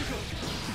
Here goes.